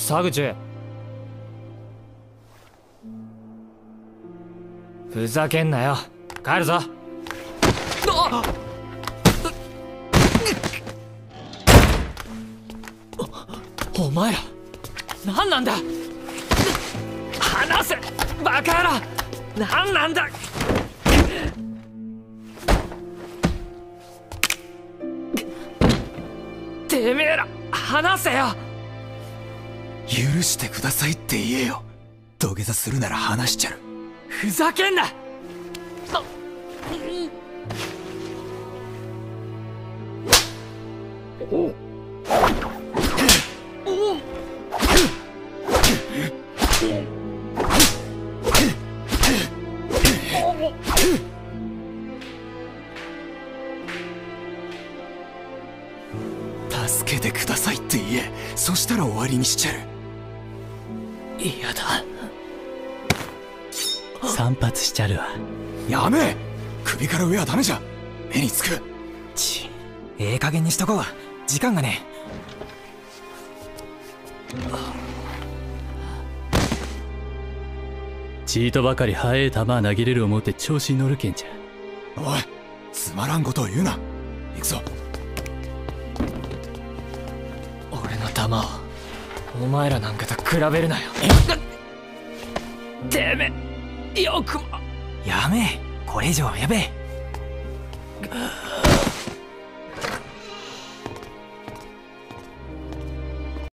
沢口。ふざけんなよ。帰るぞ。おお前ら何なんだ。離せ。バカ野郎。何なんだ。てめえら離せよ。許してくださいって言えよ。土下座するなら話しちゃる。ふざけんな！助けてくださいって言え。そしたら終わりにしちゃる嫌だ。散髪しちゃるわ。やめ！え首から上はダメじゃ目につく。ちええ加減にしとこう時間がねチートばかり速え球投げれる思って調子に乗るけんじゃ。おいつまらんことを言うな。行くぞ。俺の球をお前らなんかと比べるなよ。てめえよくも。やめ。えこれ以上はやべえ